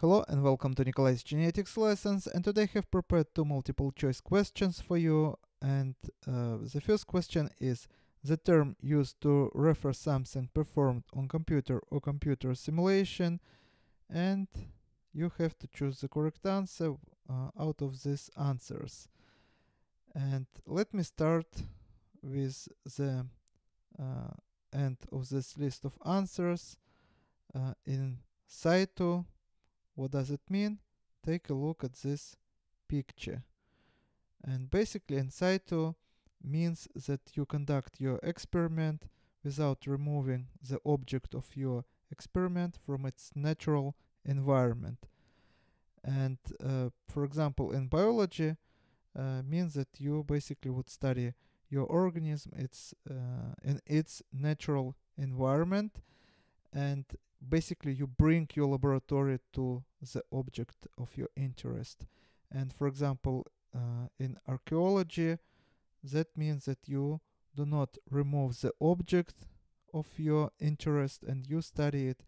Hello and welcome to Nikolay's genetics lessons and today I have prepared two multiple choice questions for you and uh, the first question is the term used to refer something performed on computer or computer simulation and you have to choose the correct answer uh, out of these answers. And let me start with the uh, end of this list of answers uh, in situ what does it mean? Take a look at this picture. And basically in situ means that you conduct your experiment without removing the object of your experiment from its natural environment. And uh, for example, in biology, uh, means that you basically would study your organism its uh, in its natural environment and basically you bring your laboratory to the object of your interest. And for example uh, in archaeology that means that you do not remove the object of your interest and you study it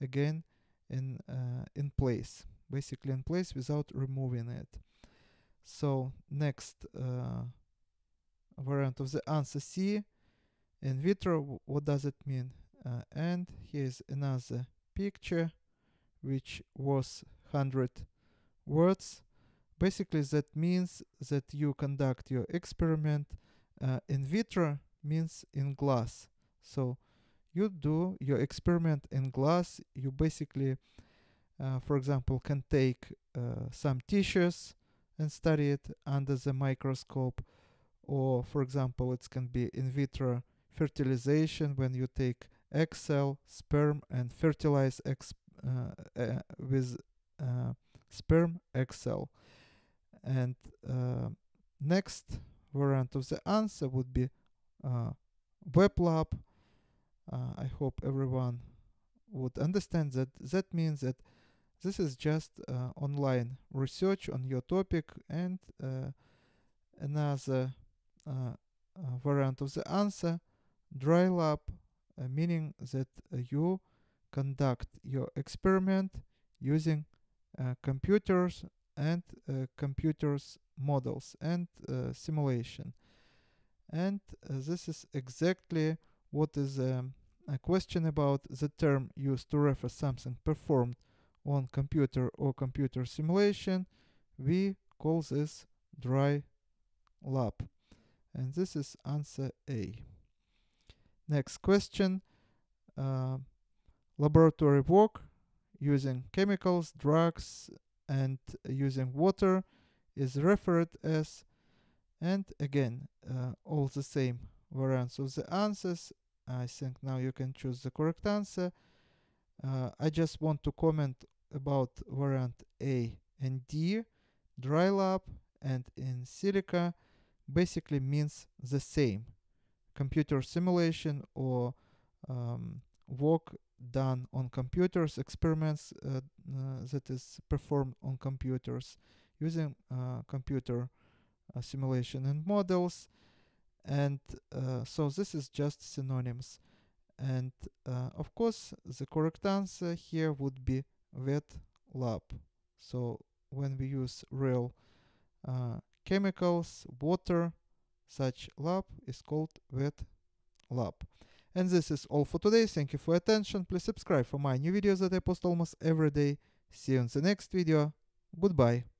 again in uh, in place basically in place without removing it. So next uh, variant of the answer C in vitro what does it mean uh, and here's another picture which was 100 words. Basically that means that you conduct your experiment uh, in vitro means in glass. So you do your experiment in glass. You basically uh, for example can take uh, some tissues and study it under the microscope. Or for example it can be in vitro fertilization when you take egg cell, sperm, and fertilize egg uh, uh, with uh, sperm egg cell. And next variant of the answer would be web lab. I hope everyone would understand that that means that this is just uh, online research on your topic and uh, another uh, variant of the answer dry lab uh, meaning that uh, you conduct your experiment using uh, computers and computers models and simulation. And this is exactly what is um, a question about the term used to refer something performed on computer or computer simulation. We call this dry lab. And this is answer A Next question. Uh, laboratory work using chemicals, drugs, and using water is referred as, and again, uh, all the same variants of the answers. I think now you can choose the correct answer. Uh, I just want to comment about variant A and D. Dry lab and in silico basically means the same computer simulation or um, work done on computers, experiments uh, uh, that is performed on computers using uh, computer uh, simulation and models. And uh, so this is just synonyms. And uh, of course, the correct answer here would be wet lab. So when we use real chemicals, water, such lab is called wet lab. And this is all for today. Thank you for attention. Please subscribe for my new videos that I post almost every day. See you in the next video. Goodbye.